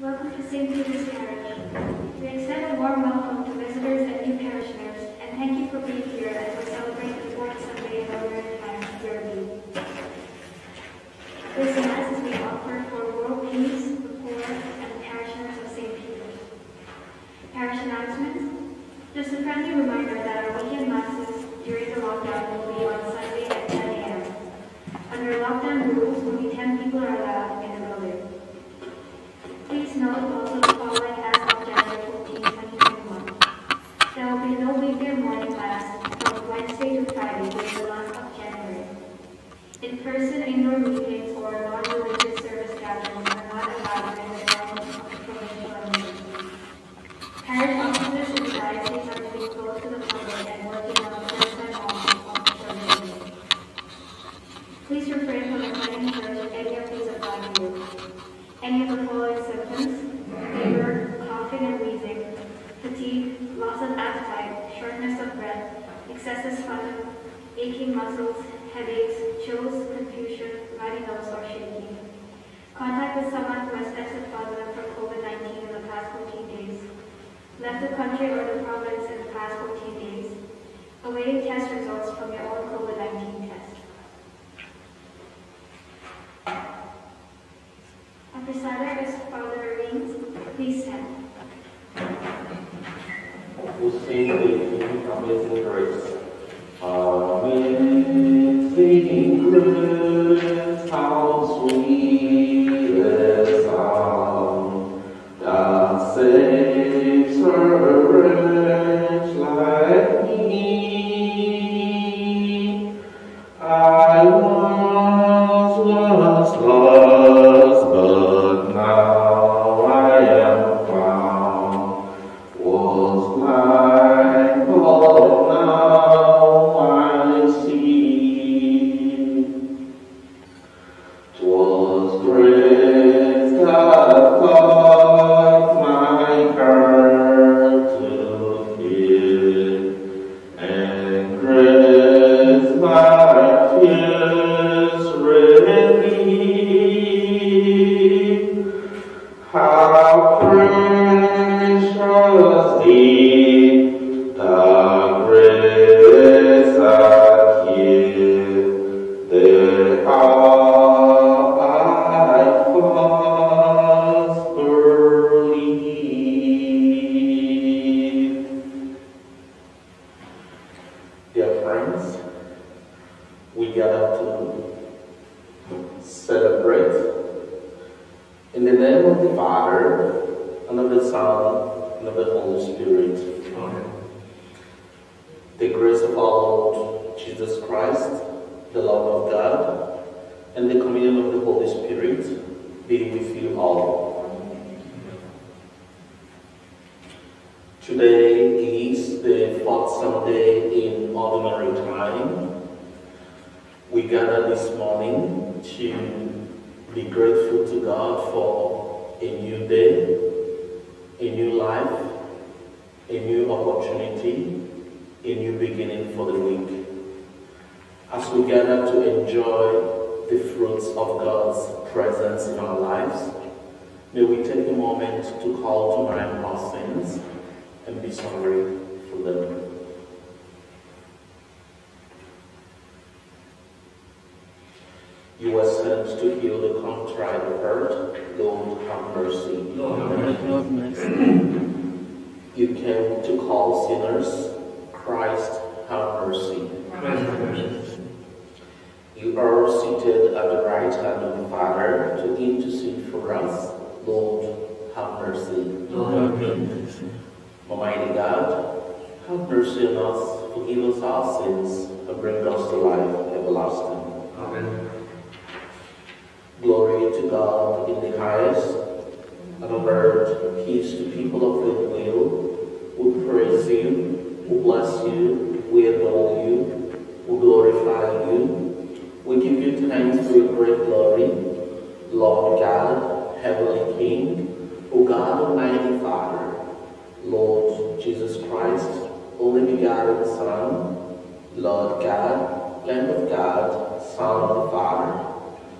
Welcome to St. Peter's Parish. We extend a warm welcome to visitors and new parishioners, and thank you for being here as we celebrate the fourth Sunday of Ordinary Time, Year B. This Mass is being offered for world peace, the poor, and the parishioners of St. Peter's. Parish announcements. Just a friendly reminder time. We gather this morning to be grateful to God for a new day, a new life, a new opportunity, a new beginning for the week. As we gather to enjoy the fruits of God's presence in our lives, may we take a moment to call to mind our sins and be sorry for them. You were sent to heal the contrite heart. Lord, have mercy. Lord, have mercy. You came to call sinners. Christ, have mercy. You are seated at the right hand of the Father to intercede for us. Lord, have mercy. Lord, have mercy. Almighty God, have mercy on us, forgive us our sins, and bring us to life everlasting. Amen. Glory to God in the highest, and on earth peace to people of good will. We praise you, we bless you, we adore you, we glorify you. We give you thanks for your great glory, Lord God, Heavenly King, O God Almighty Father, Lord Jesus Christ, only begotten Son, Lord God, Lamb of God, Son of the Father.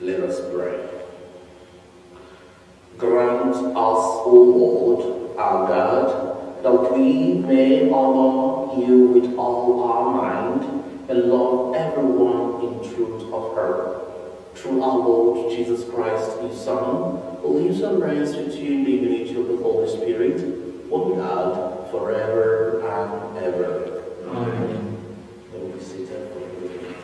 Let us pray. Grant us, O Lord, our God, that we may honor you with all our mind and love everyone in truth of her. Through our Lord Jesus Christ, his Son, who lives and reigns with you in the unity of the Holy Spirit, one God, forever and ever. Amen. You will be seated for the reading.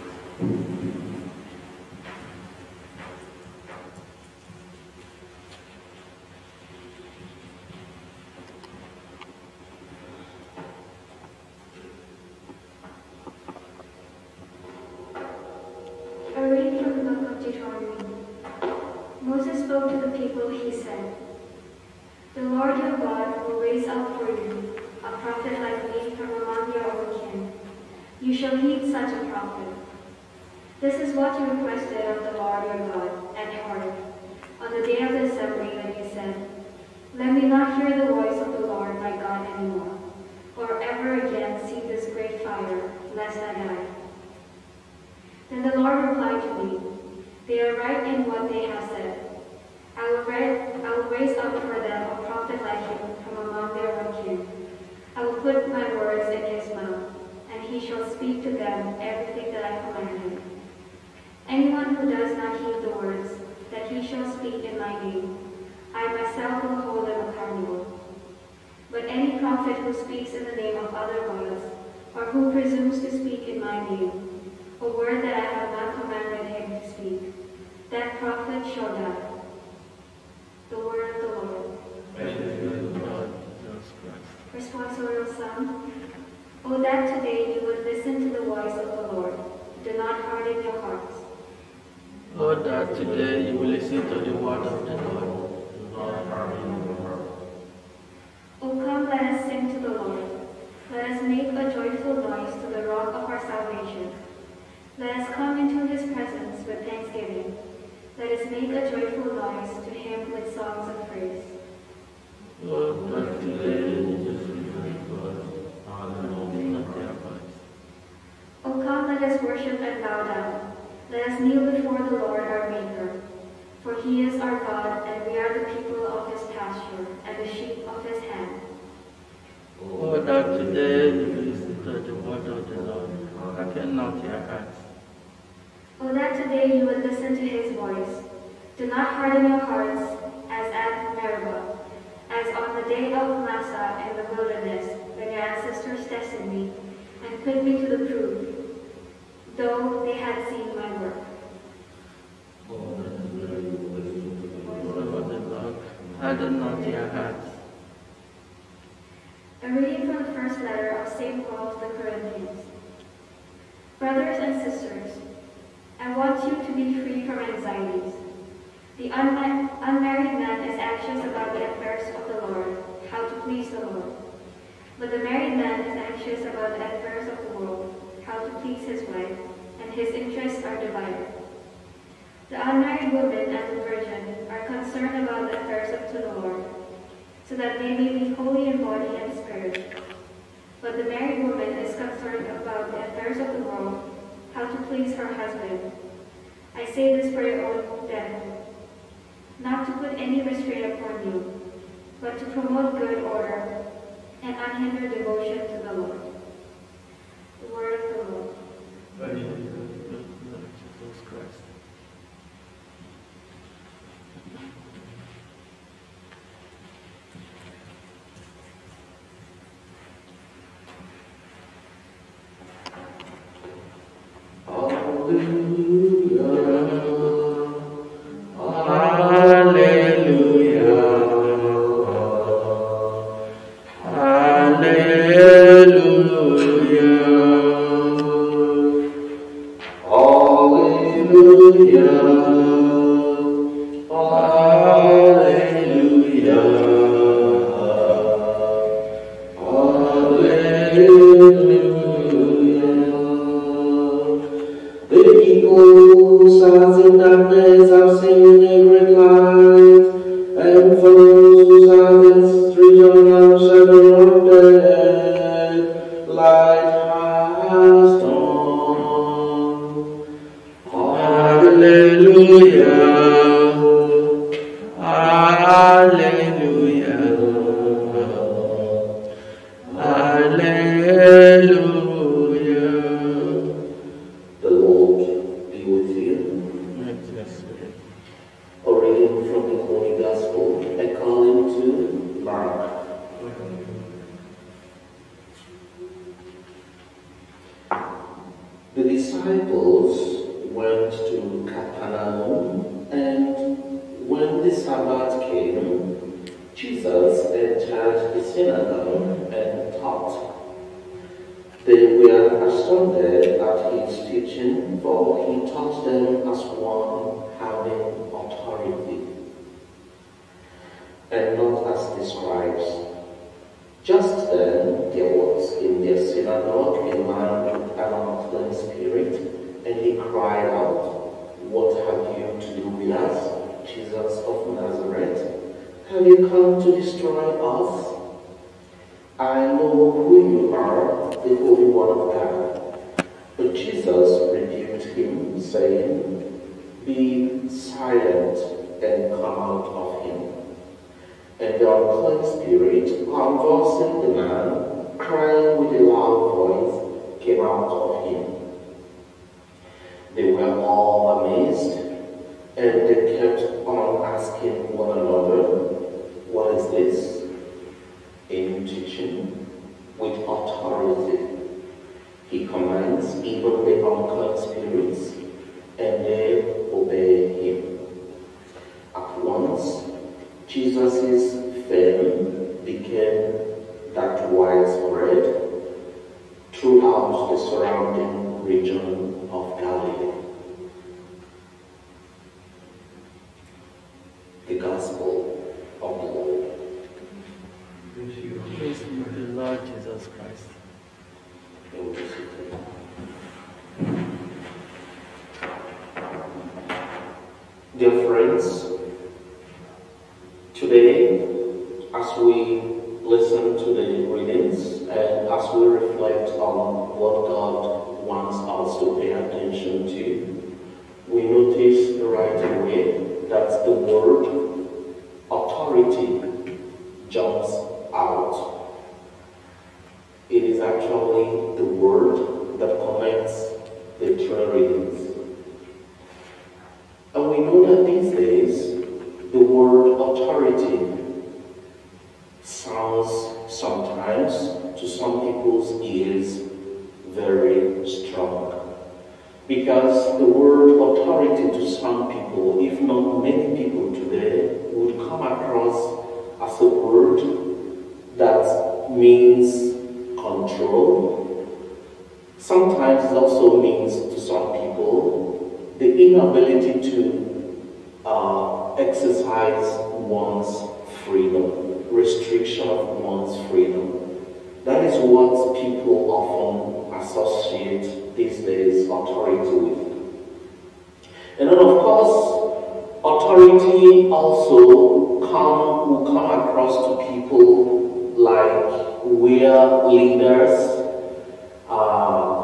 A reading from the book of Deuteronomy. Moses spoke to the people, he said, The Lord your God will raise up for you a prophet like me from among your own kin. You shall heed such a prophet. This is what you requested of the Lord your God at Horeb on the day of the assembly when you said, Let me not hear the voice of the Lord my God anymore, or ever again see this great fire, lest I die. Then the Lord replied to me, They are right in what they have said. I will, ra- I will raise up for them a prophet like him from among their own kin. I will put my words in his mouth, and he shall speak to them everything that I command him. Anyone who does not heed the words that he shall speak in my name, I myself will hold them accountable. But any prophet who speaks in the name of other gods, or who presumes to speak in my name, a word that I have not commanded him to speak, that prophet shall die. The word of the Lord. Praise the Lord Jesus Responsorial Psalm. O that today you would listen to the voice of the Lord. Do not harden your hearts. Lord, that today you will listen to the word of the Lord. O come, let us sing to the Lord. Let us make a joyful noise to the rock of our salvation. Let us come into his presence with thanksgiving. Let us make a joyful noise to him with songs of praise. Lord, that today you will listen to the word. Open not their eyes. O come, let us worship and bow down. Let us kneel before the Lord our Maker. For he is our God, and we are the people of his pasture, and the sheep of his hand. Oh, Lord, that today you will listen to the word of the Lord. Open not your hearts. O that today you would listen to his voice. Do not harden your hearts as at Meribah, as on the day of Massah in the wilderness, when your ancestors tested me and put me to the proof, though they had seen my work. Harden not your. A reading from the first letter of St. Paul to the Corinthians. Brothers and sisters, I want you to be free from anxieties. The unma- unmarried man is anxious about the affairs of the Lord, how to please the Lord. But the married man is anxious about the affairs of the world, how to please his wife, and his interests are divided. The unmarried woman and the virgin are concerned about the affairs of the Lord, so that they may be holy in body and spirit. But the married woman is concerned about the affairs of the world, how to please her husband. I say this for your own benefit, not to put any restraint upon you, but to promote good order and unhindered devotion to the Lord. The word of the Lord. Jesus Christ. Hallelujah. and not as the scribes. Just then there was in their synagogue a man with an unclean spirit, and he cried out, What have you to do with us, Jesus of Nazareth? Have you come to destroy us? I know who you are, the Holy One of God. But Jesus rebuked him, saying, Be silent and come out of him and the unclean spirit, convulsing the man, crying with a loud voice, came out of him. They were all amazed, and they kept on asking one another, What is this? A new teaching with authority. He commands even the unclean spirits, and they obey him. Jesus' fame became that widespread throughout the surrounding region of Galilee. The Gospel of the Lord. Praise you, the Lord Jesus Christ. Dear friends, where leaders uh,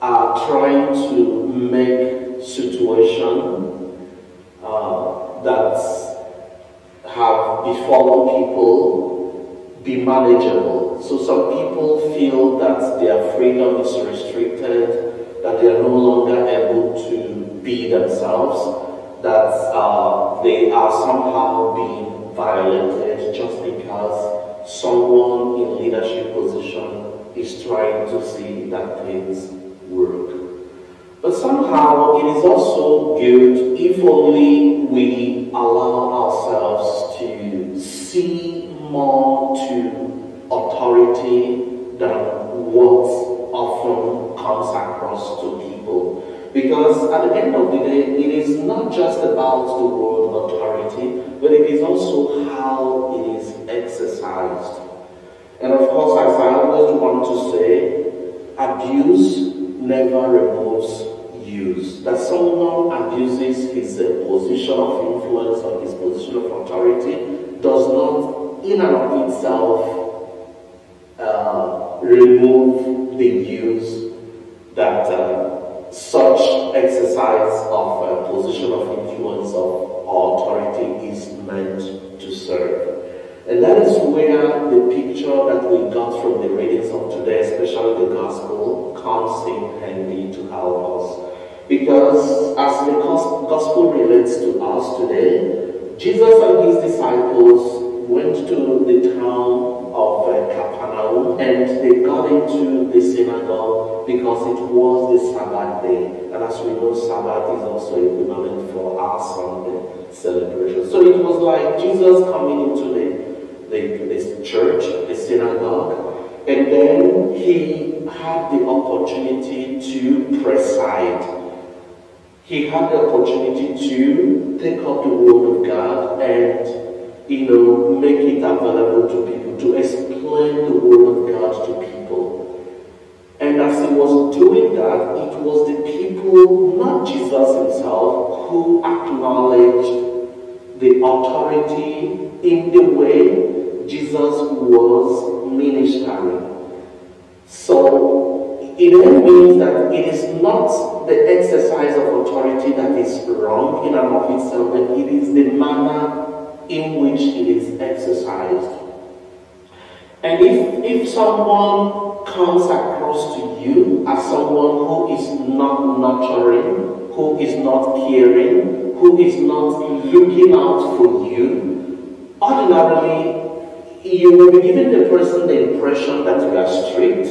are trying to make situation uh, that have befallen people be manageable. So some people feel that their freedom is restricted, that they are no longer able to be themselves, that uh, they are somehow being violated just because someone in leadership position is trying to see that things work. But somehow it is also good if only we allow ourselves to see more to authority than what often comes across to people. Because at the end of the day, it is not just about the word authority, but it is also how it is exercised. And of course, I always want to say, abuse never removes use. That someone abuses his uh, position of influence or his position of authority does not, in and of itself, uh, remove the use that uh, such exercise of uh, position of influence or authority is meant to serve. And that is where the picture that we got from the readings of today, especially the gospel, comes in handy to help us. Because as the gospel relates to us today, Jesus and his disciples went to the town of uh, Capernaum and they got into the synagogue because it was the Sabbath day. And as we know, Sabbath is also equivalent for our Sunday celebration. So it was like Jesus coming into the the, the church, the synagogue, and then he had the opportunity to preside. He had the opportunity to take up the word of God and, you know, make it available to people, to explain the word of God to people. And as he was doing that, it was the people, not Jesus himself, who acknowledged the authority in the way Jesus was ministering. So it means that it is not the exercise of authority that is wrong in and of itself, but it is the manner in which it is exercised. And if, if someone comes across to you as someone who is not nurturing, who is not caring, who is not looking out for you, ordinarily you will be giving the person the impression that you are strict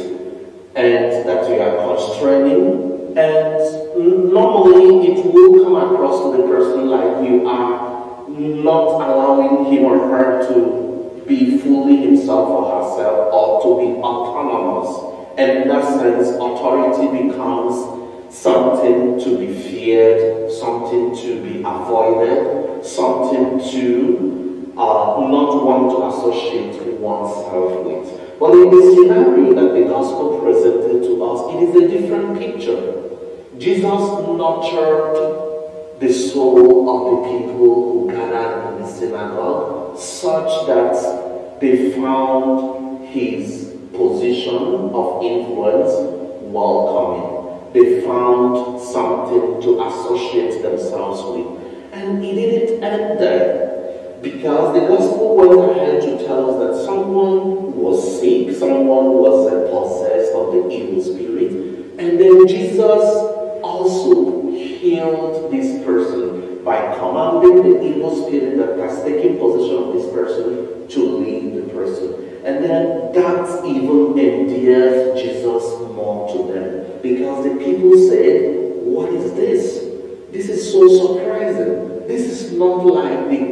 and that you are constraining, and normally it will come across to the person like you are not allowing him or her to be fully himself or herself or to be autonomous. And in that sense, authority becomes something to be feared, something to be avoided, something to uh, not want to associate oneself with. But in the scenario that the gospel presented to us, it is a different picture. Jesus nurtured the soul of the people who gathered in the synagogue such that they found his position of influence welcoming. They found something to associate themselves with. And it didn't end there. Because the gospel went ahead to tell us that someone was sick, someone was possessed of the evil spirit, and then Jesus also healed this person by commanding the evil spirit that has taken possession of this person to leave the person. And then that even endeared Jesus more to them. Because the people said, What is this? This is so surprising. This is not like the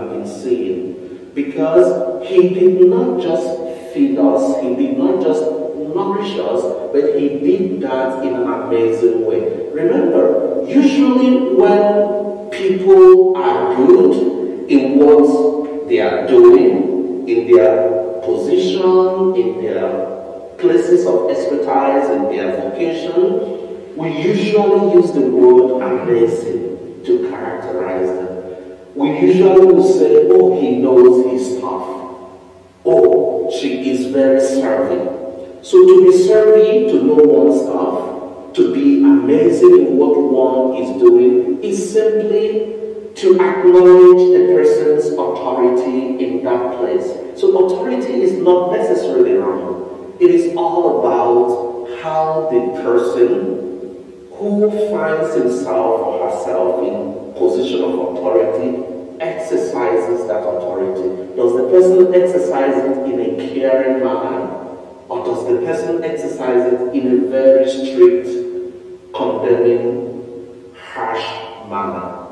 teachings that we have been seeing. Because he did not just feed us, he did not just nourish us, but he did that in an amazing way. Remember, usually when people are good in what they are doing, in their position, in their places of expertise, in their vocation, we usually use the word amazing to characterize them. We usually will say, oh, he knows his stuff. Oh, she is very serving. So to be serving, to know one's stuff, to be amazing in what one is doing, is simply to acknowledge the person's authority in that place. So authority is not necessarily wrong. It is all about how the person who finds himself or herself in position of authority exercises that authority. Does the person exercise it in a caring manner? Or does the person exercise it in a very strict, condemning, harsh manner?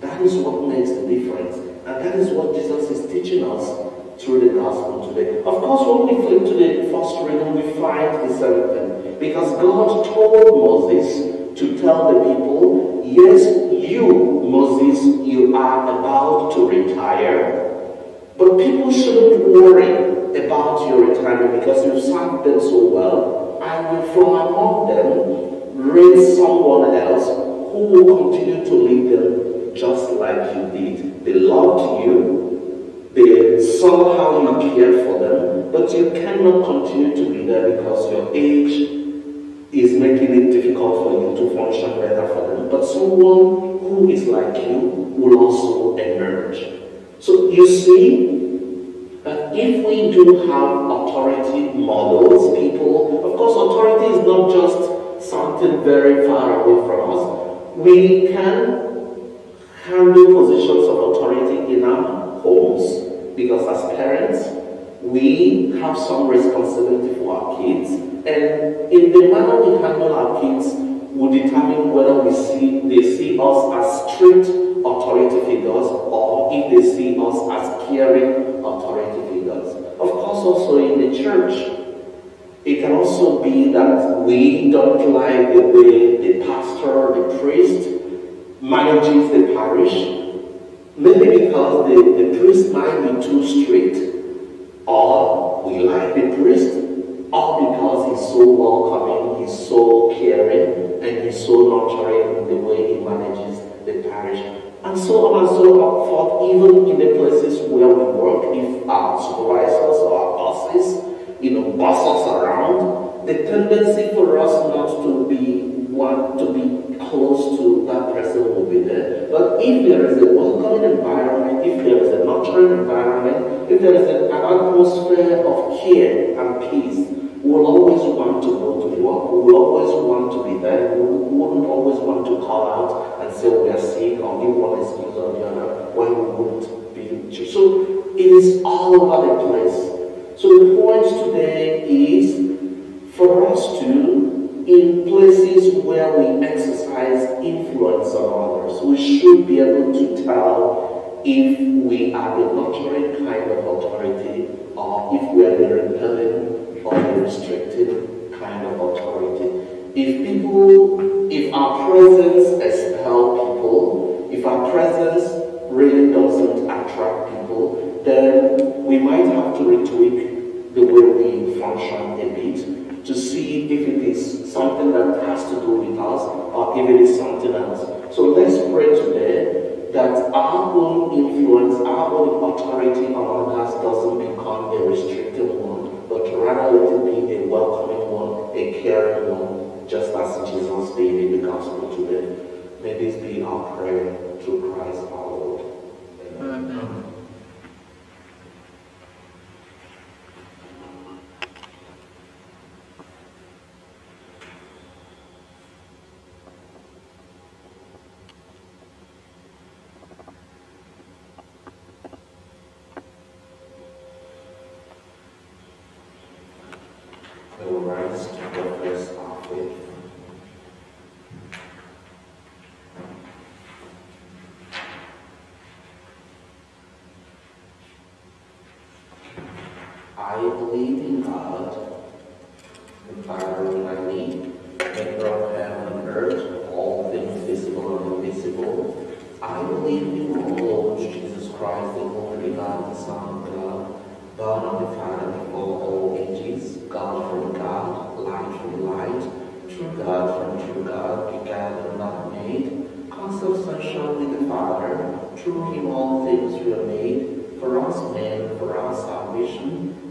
That is what makes the difference. And that is what Jesus is teaching us through the gospel today. Of course, when we flip to the first reading, we find the same thing. Because God told Moses to tell the people, yes, you, Moses, you are about to retire, but people shouldn't worry about your retirement because you've served them so well. I will from among them raise someone else who will continue to lead them just like you did. They loved you, they somehow you cared for them, but you cannot continue to be there because your age is making it difficult for you to function better for them. But someone who is like you will also emerge. So you see, that if we do have authority models, people, of course, authority is not just something very far away from us. We can handle positions of authority in our homes because as parents, we have some responsibility for our kids, and in the manner we handle our kids will determine whether we see they see us as strict authority figures or if they see us as caring authority figures. Of course, also in the church, it can also be that we don't like the way the pastor, the priest, manages the parish, maybe because the, the priest might be too strict, or we like the priest, All because he's so welcoming, he's so caring, and he's so nurturing in the way he manages the parish. And so on and so forth, even in the places where we work, if our supervisors or our bosses, you know, boss us around, the tendency for us not to be want to be close to that person will be there. But if there is a welcoming environment, if there is a nurturing environment, if there is an atmosphere of care and peace, we will always want to go to work. We will always want to be there. We wouldn't always want to call out and say we are sick or give one excuse or the other when we wouldn't be. So it is all over the place. So the point today is for us to in places where we exercise influence on others. We should be able to tell if we are the nurturing kind of authority or if we are the repelling or the restrictive kind of authority. If people, if our presence expel people, if our presence really doesn't attract people, then we might have to retweak the way we function a bit to see if it is something that has to do with us or if it is something else. So let's pray today that our own influence, our own authority on us doesn't become a restrictive one, but rather it be a welcoming one, a caring one, just as Jesus did in the gospel today. May this be our prayer to Christ our Lord. Amen. Amen. believe in God, and found by me, maker of heaven and earth, all things visible and invisible. I believe in the Lord Jesus Christ, the only God, the Son of God, born of the Father before all ages, God from God, light from light, true God from true God, begotten, not made, consubstantial with the Father, through him all things were made, for us men, for our salvation,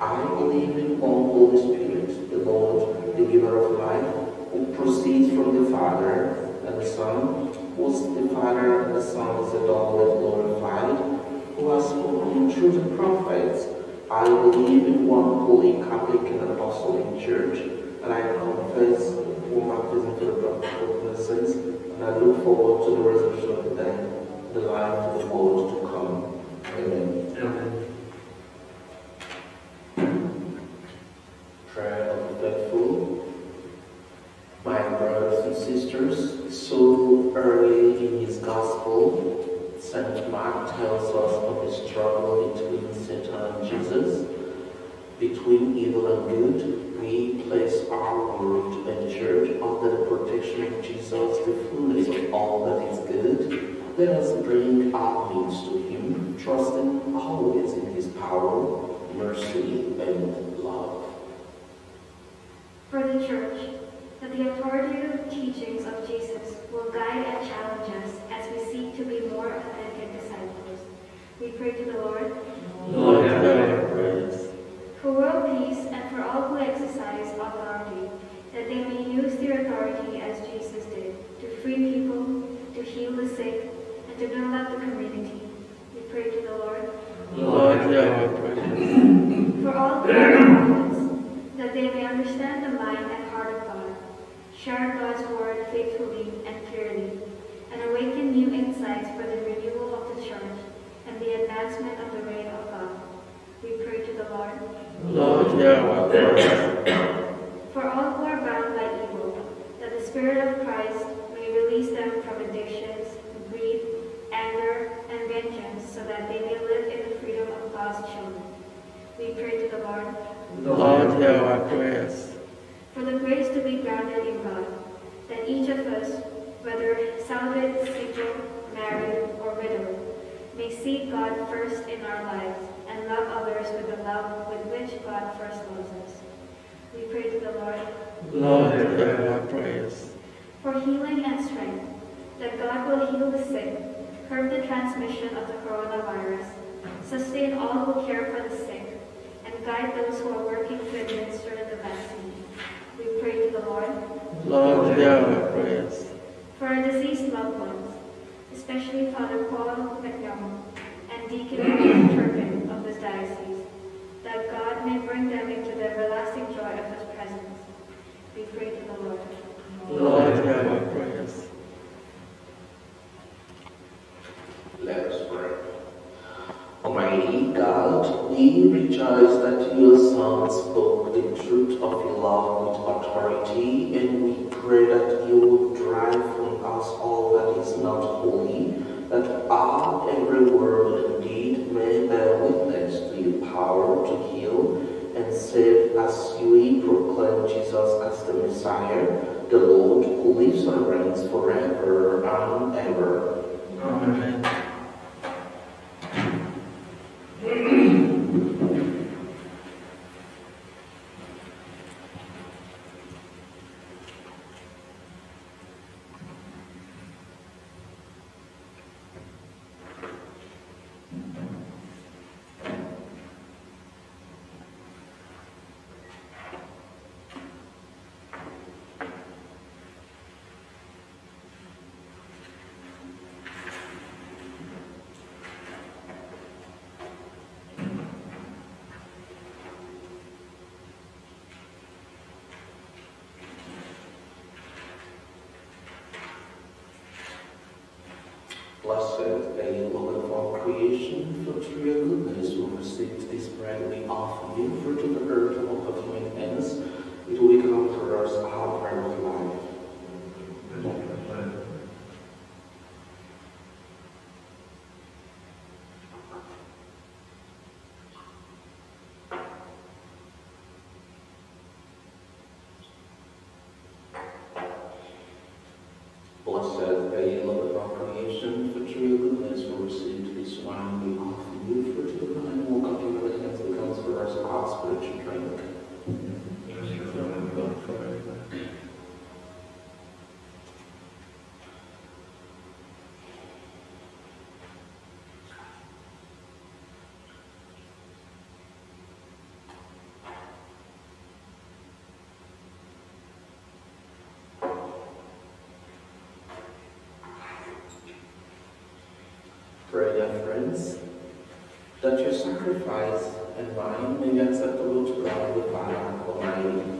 I believe in one Holy Spirit, the Lord, the giver of life, who proceeds from the Father and the Son, whose the Father and the Son is lord and glorified, who has spoken through the prophets. I believe in one holy Catholic and Apostolic Church, and I confess all my present of the sins, and I look forward to the resurrection of the dead, the life of the world to come. Amen. Amen. St. Mark tells us of the struggle between Satan and Jesus. between evil and good, we place our world and church under the protection of Jesus, the fullness of all that is good. Let us bring our needs to Him, trusting always in His power, mercy, and love. For the Church, the authoritative teachings of Jesus will guide and challenge us as we seek to be more authentic disciples. We pray to the Lord Lord, hear our prayers. for world peace and for all who exercise authority, that they may use their authority as Jesus did, to free people, to heal the sick, and to build up the community. We pray to the Lord Lord, hear our prayers. for all who are prophets, that they may understand the mind and heart of God, share God's word faithfully and clearly, and awaken new insights for the renewal of the church and the advancement of the reign of God. We pray to the Lord Lord, hear our prayers. for all who are bound by evil, that the Spirit of Christ may release them from addictions, greed, anger, and vengeance, so that they may live in the freedom of God's children. We pray to the Lord Lord, hear our prayers. For the grace to be grounded in God, that each of us, whether celibate, single, married, or widowed, may seek God first in our lives and love others with the love with which God first loves us. We pray to the Lord Lord, hear our prayers. for healing and strength, that God will heal the sick, curb the transmission of the coronavirus, sustain all who care for the sick, and guide those who are working to administer the vaccine. We pray to the Lord Lord, hear our prayers. for our deceased loved ones, especially Father Paul McDonald and Deacon Turpin of this diocese, that God may bring them into the everlasting joy of His presence. We pray to the Lord. Lord, hear our prayers. Let us pray. Almighty God, we rejoice that your Son spoke the truth of your love with authority, and we pray that you would drive from us all that is not holy, that our every word and deed may bear witness to your power to heal and save as we proclaim Jesus as the Messiah, the Lord who lives and reigns forever and ever. Amen. Blessed are you, Lord of all creation, for through your goodness we received this bread we offer you, for to the earth of all human hands, it will become for us our bread of life. Blessed are you, Lord of all creation, for your goodness we received this wine we offer you, for the wine will come your hands becomes for us our spiritual drink. God forever. Friends, that your sacrifice and mine may be acceptable to God the Father Almighty.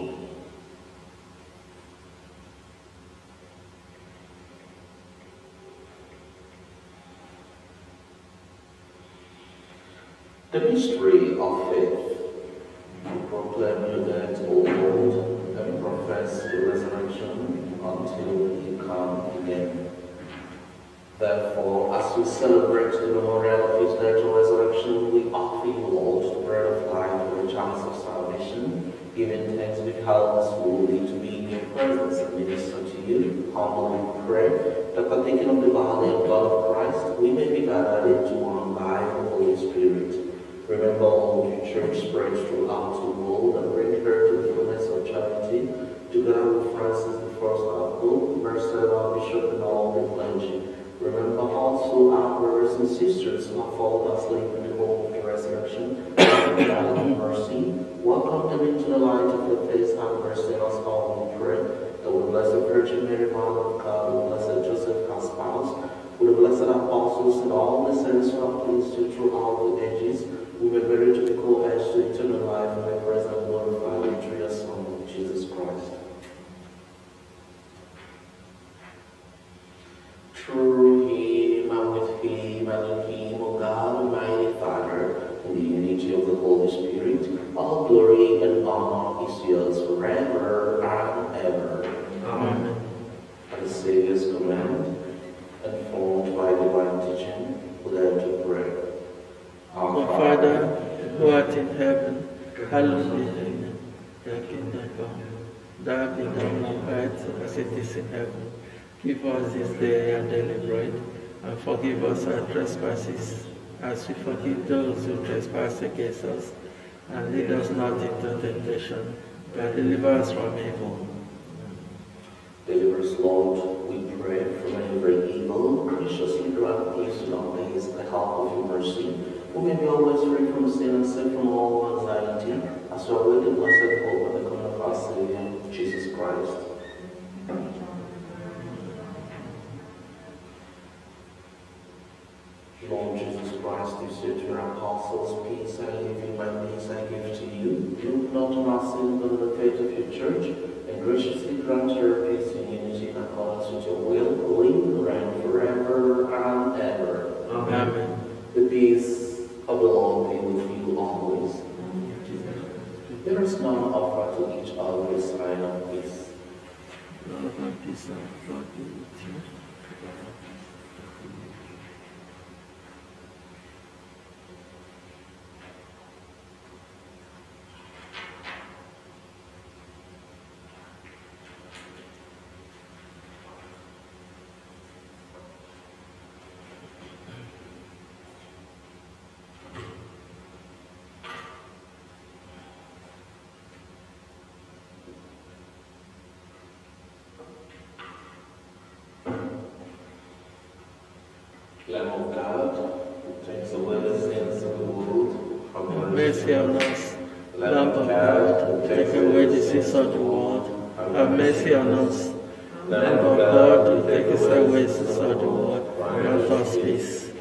The mystery of faith. We proclaim your death, O Lord, and profess the resurrection until you come again. Therefore, as we celebrate the memorial of his and resurrection, we offer you, Lord, the bread of life and the chalice of salvation, giving thanks help us fully to be in your presence and minister to you. Humbly we pray that partaking of the body and blood of Christ, we may be gathered into one by the Holy Spirit. Remember all your church spread throughout the world and bring her to the fullness of charity, together with Francis the First our Pope, Marcel our Bishop, and all the clergy. Remember also our brothers and sisters who have fallen asleep in the hope of the resurrection and the of mercy. Welcome them into the light of your face. Have mercy on us all, we pray. With Blessed Virgin Mary, Mother of God, with Blessed Joseph, our spouse, the blessed apostles and all the saints who have you throughout the ages, we were buried to the co-heirs to eternal life the present glorified through your Son, Jesus Christ. Through is in heaven. Give us this day our daily bread, and forgive us our trespasses, as we forgive those who trespass against us. And lead us not into temptation, but deliver us from evil. Deliver us, Lord, we pray, from every evil. Graciously grant our days, the help of your mercy. We may be always free from sin and safe from all anxiety, as we await the blessed hope and the coming of our Savior, Jesus Christ. Lord Jesus Christ, you said to your apostles, Peace I leave you, my peace I give to you. Look not on our sins, but on the faith of your church, and graciously grant your peace and unity in accordance with your will, who live and reign forever and ever. Amen. The peace of the Lord be with you always. There is none offer to each other a sign of peace. Lord, and peace of God be with you. Lamb of God, who takes away the sins of the world, have mercy. on us. Lamb of God, who take away the sins of the world, have mercy on us. Lamb of God, who take away the sins of the world, grant us peace.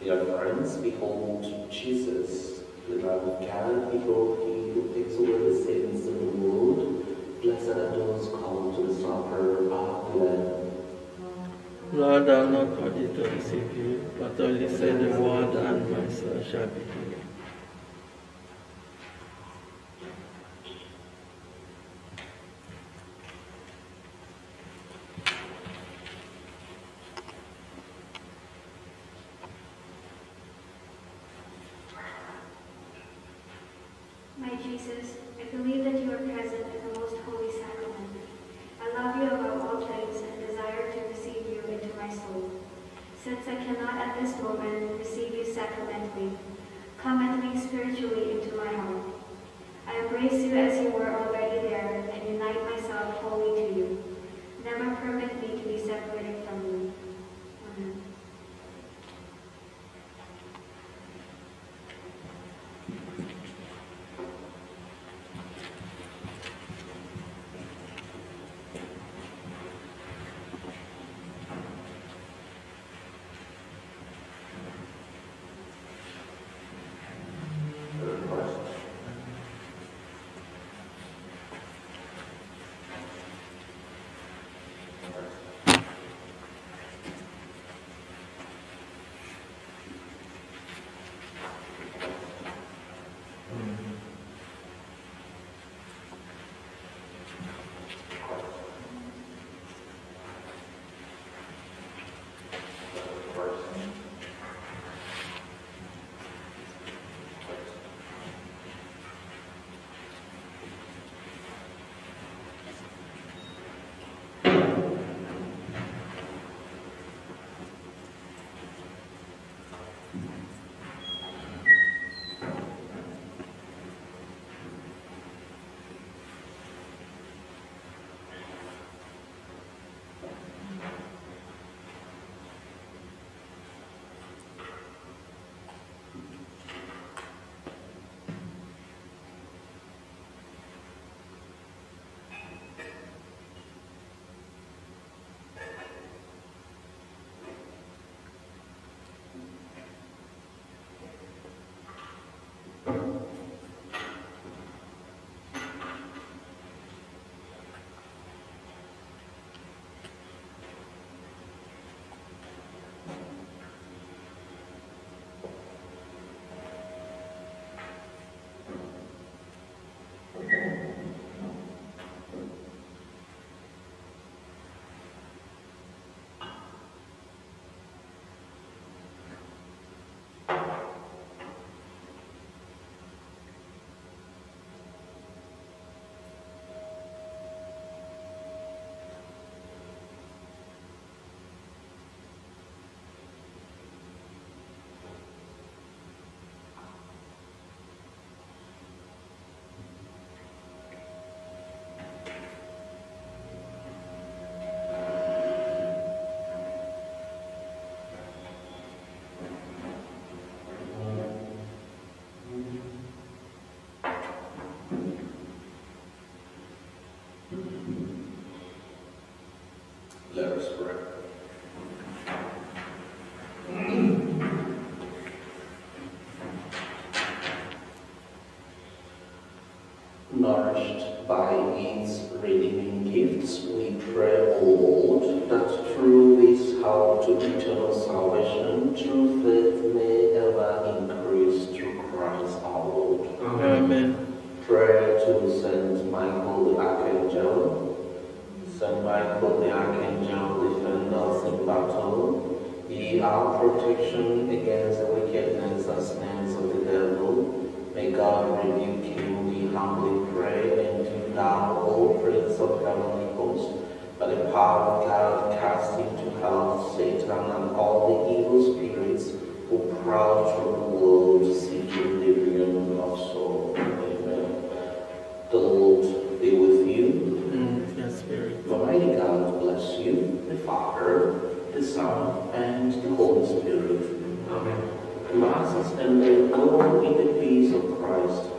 Dear friends, behold Jesus, the Lamb of God, behold he who takes away the sins Lord, I am not worthy to receive you, but only say the word and my shall be healed. Nourished by its By Michael the Archangel defend us in battle. Be our protection against the wickedness and snares of the devil. May God rebuke you, we humbly pray, and do now, O Prince of Heavenly Hosts, by the power of God, cast into hell Satan and all the evil spirits who prowl through the world seeking the ruin of souls. Amen. The Lord be with you. Yes, Spirit bless you, the Father, the Son, and the Holy Spirit. Amen. Last and may all in the peace of Christ.